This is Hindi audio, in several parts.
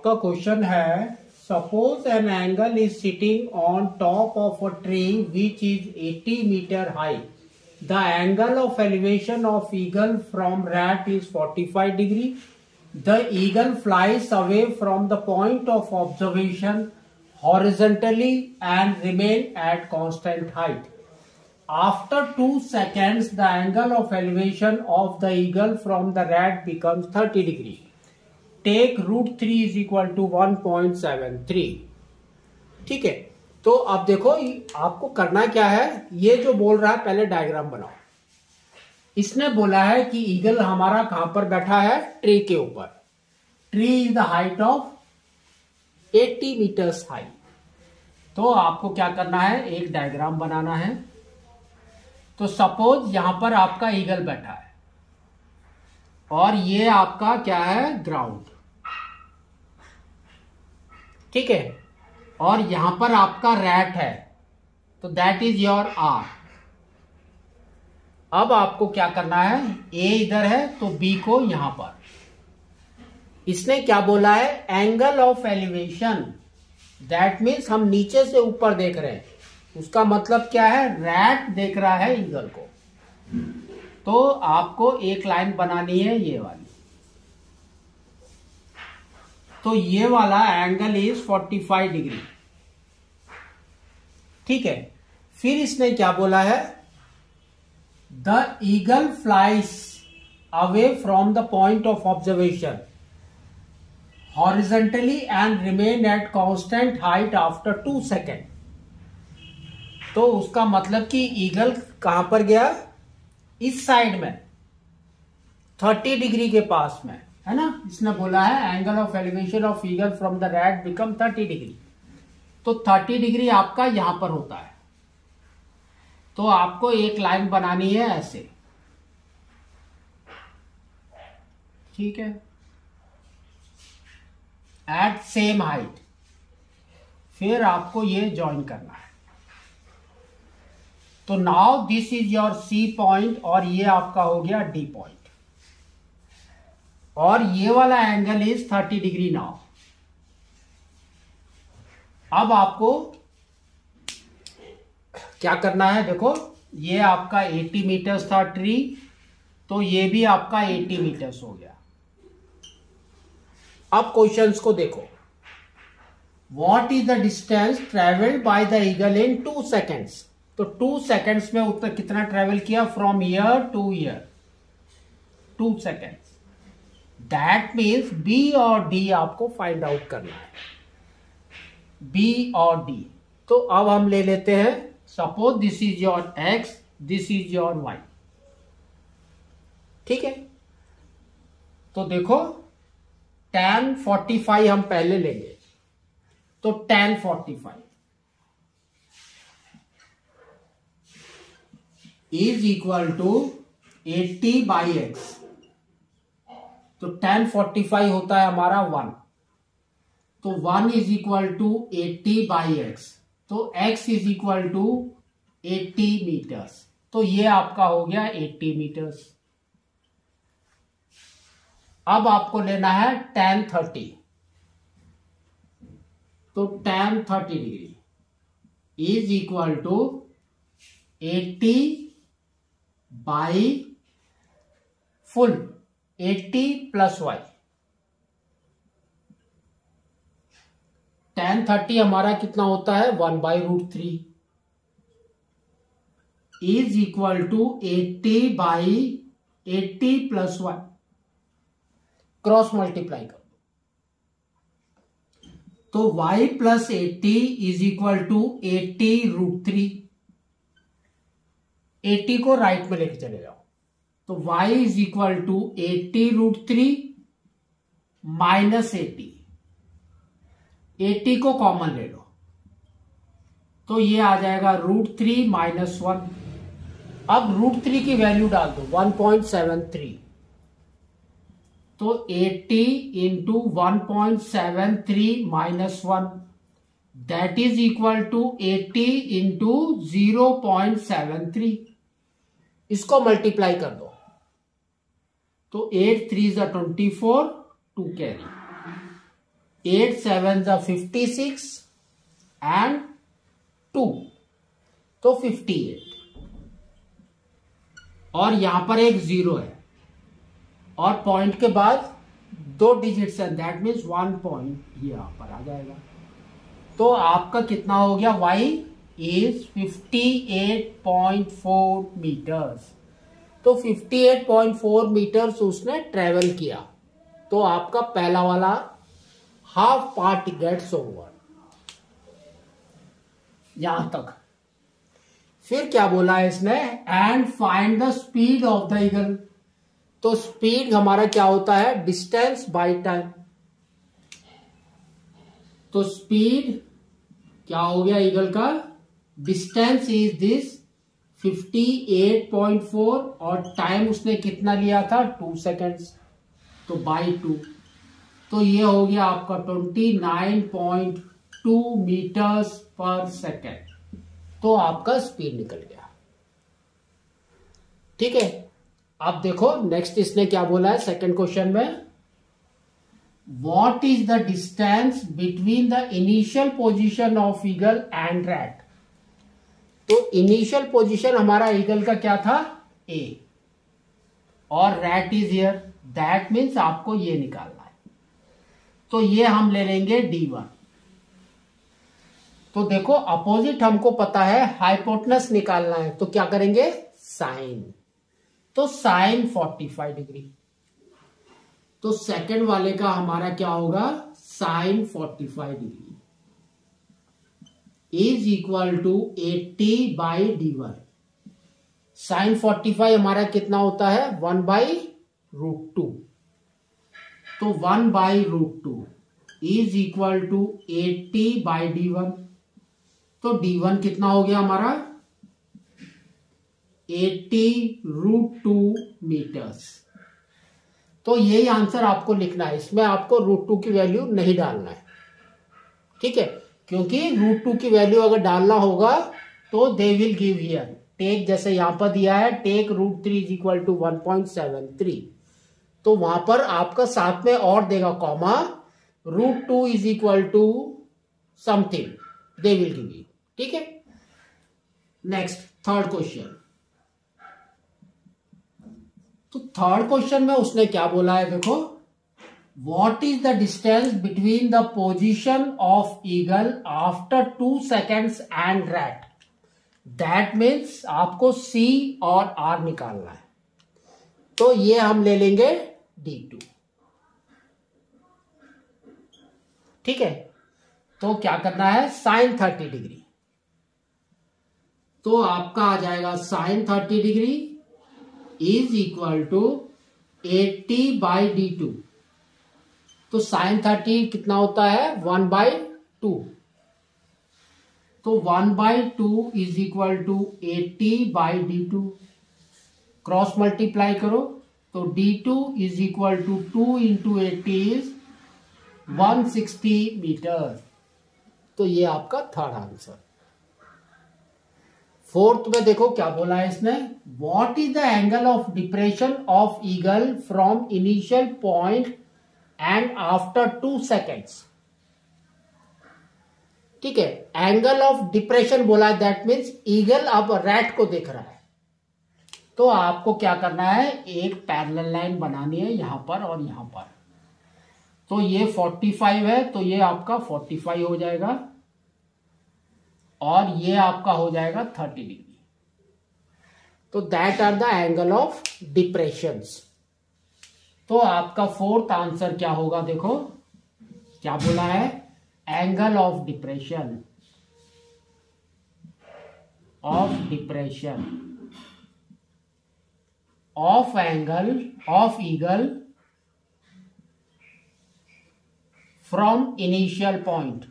आपका क्वेश्चन है suppose an angle is sitting on top of a tree which is 80 meter high the angle of elevation of eagle from rat is 45 degree the eagle flies away from the point of observation horizontally and remain at constant height after two seconds, the angle of elevation of the eagle from the rat becomes 30 degrees. Take root three is equal to one point seven three ठीक है? तो अब देखो आपको करना क्या है? ये जो बोल रहा है, पहले डायग्राम बनाओ। इसने बोला है कि ईगल हमारा कहाँ पर बैठा है? ट्री के ऊपर। Tree is the height of 80 meters high तो आपको क्या करना है? एक डायग्राम बनाना है। तो सपोज़ यहाँ पर आपका ईगल बैठा है। और ये आपका क्या है? ग्राउंड ठीक है? और यहाँ पर आपका रैट है। तो दैट इज़ योर आर अब आपको क्या करना है? ए इधर है तो बी को यहाँ पर। इसने क्या बोला है? Angle of elevation that means हम नीचे से ऊपर देख रहे हैं। उसका मतलब क्या है? रैट देख रहा है ईगल को। तो आपको एक लाइन बनानी है ये वाली। तो ये वाला एंगल इज़ 45 डिग्री ठीक है? फिर इसने क्या बोला है? The eagle flies away from the point of observation horizontally and remain at constant height after two second तो उसका मतलब कि ईगल कहाँ पर गया? इस साइड में. 30 डिग्री के पास में. है ना? इसने बोला है angle of elevation of figure from the red become 30 degree तो 30 डिग्री आपका यहाँ पर होता है। तो आपको एक लाइन बनानी है ऐसे। ठीक है? एट सेम हाइट फिर आपको ये ज्वाइन करना है। तो now this is your C point और ये आपका हो गया डी पॉइंट और ये वाला एंगल इज़ 30 डिग्री नाउ अब आपको क्या करना है? देखो, ये आपका 80 मीटर्स था ट्री तो ये भी आपका 80 मीटर्स हो गया। अब क्वेश्चंस को देखो। What is the distance travelled by the eagle in two seconds तो टू सेकेंड्स में उत्तर कितना ट्रेवल किया? From year to year two seconds that means B और डी आपको फाइंड आउट करना है। बी और डी तो अब हम ले लेते हैं। Suppose this is your X this is your Y ठीक है? तो देखो टेन फोर्टी फाइव हम पहले लेंगे तो tan forty five is equal to eighty by X तो टेन फोर्टी फाइव होता है हमारा वन तो one is equal to eighty by X तो X is equal to eighty meters तो ये आपका हो गया एट्टी मीटर्स अब आपको लेना है टेन थर्टी तो tan thirty degree is equal to eighty by full eighty plus Y. Tan thirty हमारा कितना होता है? One by root three. Is equal to eighty by eighty plus one cross multiply कर तो y plus eighty is equal to eighty root three. Eighty को राइट में लेके चले जाओ। तो y is equal to eighty root three minus eighty eighty को कॉमन ले लो। तो ये आ जाएगा रूट थ्री माइनस वन अब रूट थ्री की वैल्यू डाल दो वन पॉइंट सेवन थ्री तो 80 into one point seven three minus one that is equal to 80 into zero point seven three इसको मल्टीप्लाई कर दो। तो एट थ्री ज twenty four two carry eight seven जा फिफ्टी सिक्स एंड टू तो फिफ्टी एट और यहाँ पर एक ज़ीरो है. और पॉइंट के बाद दो डिजिट्स है. दैट मीन्स वन पॉइंट यहाँ पर आ जाएगा. तो आपका कितना हो गया? वाई इज़ 58.4 मीटर्स तो 58.4 मीटर्स उसने ट्रेवल किया। तो आपका पहला वाला हाफ़ पार्ट गेट्स ओवर यहाँ तक। फिर क्या बोला है इसने? And find the speed of the eagle तो स्पीड हमारा क्या होता है? डिस्टेंस बाय टाइम तो स्पीड क्या हो गया ईगल का? डिस्टेंस इज़ दिस 58.4 और टाइम उसने कितना लिया था? टू सेकेंड्स तो बाई टू तो ये हो गया आपका 29.2 मीटर्स पर सेकेंड तो आपका स्पीड निकल गया। ठीक है? अब देखो नेक्स्ट इसने क्या बोला है सेकेंड क्वेश्चन में? What is the distance between the initial position of eagle and rat? तो इनिशियल पोजीशन हमारा ईगल का क्या था? ए और rat is here that means आपको ये निकालना है। तो ये हम ले लेंगे डी वन तो देखो अपोजिट हमको पता है हाइपोटनस निकालना है। तो क्या करेंगे? साइन तो साइन 45 डिग्री तो सेकंड वाले का हमारा क्या होगा? Sine 45 degree is equal to 80 by D one sine 45 हमारा कितना होता है? वन बाई रूट टू तो one by root two is equal to eighty by D one तो डी वन कितना हो गया हमारा? एट्टी रूट टू मीटर्स तो यही आंसर आपको लिखना है। इसमें आपको रूट टू की वैल्यू नहीं डालना है। ठीक है? क्योंकि रूट टू की वैल्यू अगर डालना होगा तो they will give here take जैसे यहाँ पर दिया है take root three is equal to one point seven three तो वहाँ पर आपका साथ में और देगा comma root two is equal to something they will give you ठीक है? नेक्स्ट थर्ड क्वेश्चन तो थर्ड क्वेश्चन में उसने क्या बोला है, देखो? What is the distance between the position of eagle after two seconds and rat that means आपको सी और आर निकालना है। तो ये हम ले लेंगे डी टू ठीक है? तो क्या करना है? साइन थर्टी डिग्री तो आपका आ जाएगा sine thirty degree is equal to eighty by D two तो साइन थर्टी कितना होता है? वन बाई टू तो one by two is equal to eighty by D two cross multiply करो तो D two is equal to two into eighty is one sixty meter तो ये आपका थर्ड आंसर फोर्थ में देखो क्या बोला है इसने? What is the angle of depression of eagle from initial point and after two seconds ठीक है? एंगल ऑफ़ डिप्रेशन बोला दैट मीन्स ईगल अब रैट को देख रहा है। तो आपको क्या करना है? एक पैरेलल लाइन बनानी है यहाँ पर और यहाँ पर। तो ये 45 है तो ये आपका 45 हो जाएगा। और ये आपका हो जाएगा थर्टी डिग्री तो that are the angle of depression तो आपका फोर्थ आंसर क्या होगा देखो, क्या बोला है? Angle of depression. Of depression. Of angle, of eagle from initial point.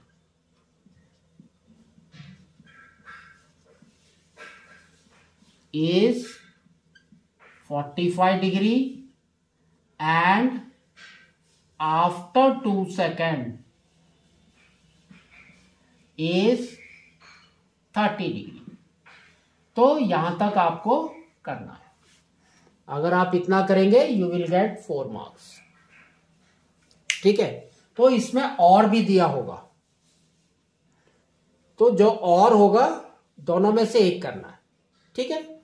is 45 degree and after 2 second is 30 degree तो यहाँ तक आपको करना है। अगर आप इतना करेंगे you will get four marks ठीक है? तो इसमें और भी दिया होगा। तो जो और होगा, दोनों में से एक करना है। ठीक है?